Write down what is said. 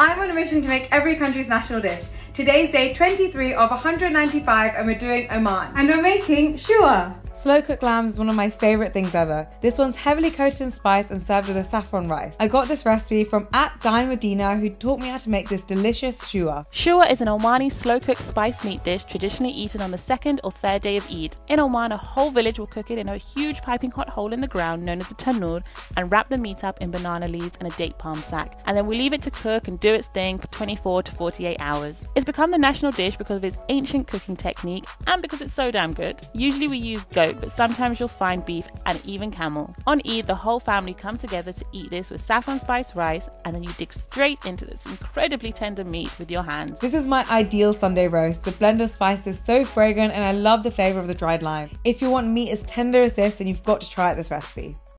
I'm on a mission to make every country's national dish. Today's day 23 of 195 and we're doing Oman. And we're making shuwa. Slow cooked lamb is one of my favourite things ever. This one's heavily coated in spice and served with a saffron rice. I got this recipe from at Dine with Dina who taught me how to make this delicious shuwa. Shuwa is an Omani slow cooked spice meat dish traditionally eaten on the second or third day of Eid. In Oman, a whole village will cook it in a huge piping hot hole in the ground known as a tanur and wrap the meat up in banana leaves and a date palm sack. And then we leave it to cook and do its thing for 24 to 48 hours. It's become the national dish because of its ancient cooking technique and because it's so damn good. Usually we use goat but sometimes you'll find beef and even camel. On Eid, the whole family come together to eat this with saffron spiced rice, and then you dig straight into this incredibly tender meat with your hands. This is my ideal Sunday roast. The blend of spices is so fragrant, and I love the flavour of the dried lime. If you want meat as tender as this, then you've got to try out this recipe.